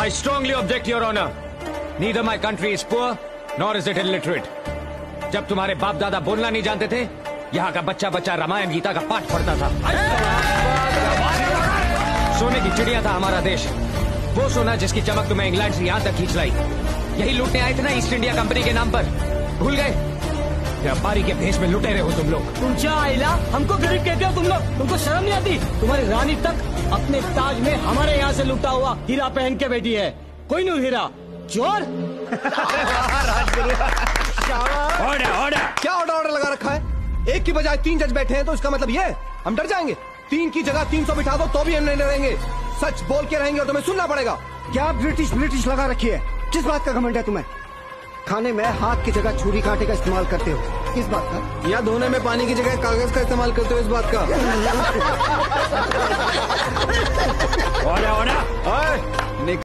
I strongly object, Your Honor. Neither my country is poor, nor is it illiterate. जब तुम्हारे बाप दादा बोलना नहीं जानते थे यहाँ का बच्चा बच्चा रामायण गीता का पाठ पढ़ता था। सोने की चिड़िया था हमारा देश। वो सोना जिसकी चमक तुम्हें इंग्लैंड से यहाँ तक खींच लाई। यही लूटने आए थे ना ईस्ट इंडिया कंपनी के नाम पर। भूल गए? व्यापारी के भेष में लुटे रहे हो तुम लोग। तुमच्या आईला? हमको गरीब कहते हो तुम लोग। तुमको शर्म नहीं आती? तुम्हारी रानी तक अपने ताज में हमारे यहाँ से लुटा हुआ हीरा पहन के बैठी है। कोई नहीं हीरा। चोर। Order order. क्या ऑर्डर ऑर्डर लगा रखा है? एक की बजाय तीन जज बैठे हैं तो इसका मतलब ये हम डर जाएँगे। तीन की जगह तीन सौ बिठा दो तो भी हम नहीं डरेंगे। सच बोल के रहेंगे और तुम्हें सुनना पड़ेगा। क्या ब्रिटिश ब्रिटिश लगा रखी है? किस बात का घमंड है तुम्हें? खाने में हाथ की जगह छुरी कांटे का इस्तेमाल करते हो। किस बात का। या धोने में पानी की जगह कागज़ का इस्तेमाल करते हो इस बात का।